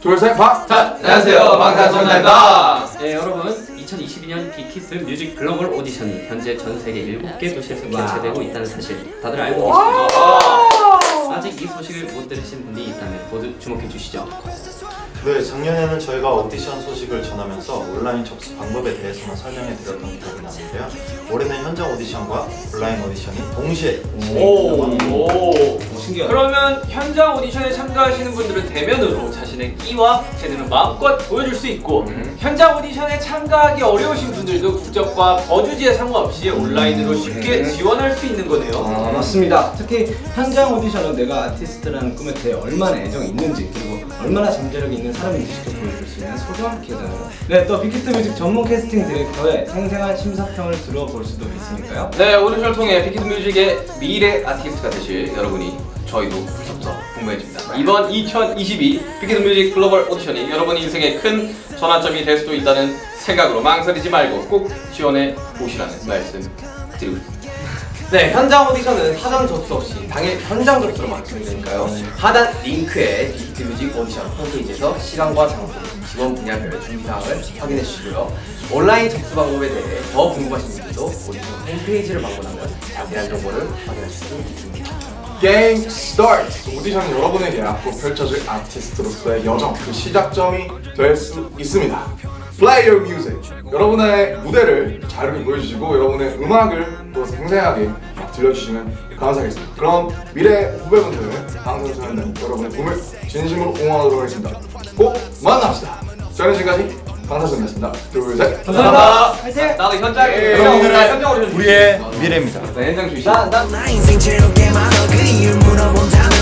둘셋 방! 자, 안녕하세요. 방탄소년단입니다. 네 여러분 2022년 빅히트 뮤직 글로벌 오디션이 현재 전 세계 7개 도시에서 개최되고 있다는 사실 다들 알고 계십니까? 아직 이 소식을 못 들으신 분이 있다면 모두 주목해 주시죠 네, 작년에는 저희가 오디션 소식을 전하면서 온라인 접수 방법에 대해서만 설명해 드렸던 기억이 나는데요. 올해는 현장 오디션과 온라인 오디션이 동시에 진행된다고 합니다. 오, 신기하다. 그러면 현장 오디션에 참가하시는 분들은 대면으로 자신의 끼와 재능을 마음껏 보여줄 수 있고 현장 오디션에 참가하기 어려우신 분들도 국적과 거주지에 상관없이 온라인으로 쉽게 지원할 수 있는 거네요. 아, 맞습니다. 특히 현장 오디션은 내가 아티스트라는 꿈에 대해 얼마나 애정이 있는지 그리고 얼마나 잠재력이 있는 사람인지 직접 보여줄 수 있는 소중한 기회잖아요. 네, 또 빅히트 뮤직 전문 캐스팅 디렉터의 생생한 심사평을 들어볼 수도 있으니까요. 네, 오디션을 통해 빅히트 뮤직의 미래 아티스트가 되실 여러분이 저희도 벌써부터 궁금해집니다. 이번 2022 빅히트 뮤직 글로벌 오디션이 여러분 인생의 큰 전환점이 될 수도 있다는 생각으로 망설이지 말고 꼭 지원해 보시라는 말씀 드리고 있습니다. 네, 현장 오디션은 사전 접수 없이 당일 현장 접수로만 진행되니까요. 하단 링크에 빅히트 뮤직 오디션 홈페이지에서 시간과 장소, 지원 분야별 준비사항을 확인해 주시고요. 온라인 접수 방법에 대해 더 궁금하신 분들도 오디션 홈페이지를 방문하면 자세한 정보를 확인하실 수 있습니다. game start! 오디션은 여러분에게 앞으로 펼쳐질 아티스트로서의 여정 그 시작점이 될 수 있습니다. Play your music. 여러분의 무대를 자유롭게 보여주시고 여러분의 음악을 또 생생하게 들려주시면 감사하겠습니다. 그럼 미래 후배분들 방송소년단 여러분의 꿈을 진심으로 응원하도록 하겠습니다. 꼭 만납시다. 저는 지금까지 방탄소년단이었습니다. 둘, 셋. 감사합니다. 나도 현장 여러분들의 현장 우리의 미래입니다. 네, 현장 주시. 나, 나나 인생 채롭게 많아 그 이유 물어본다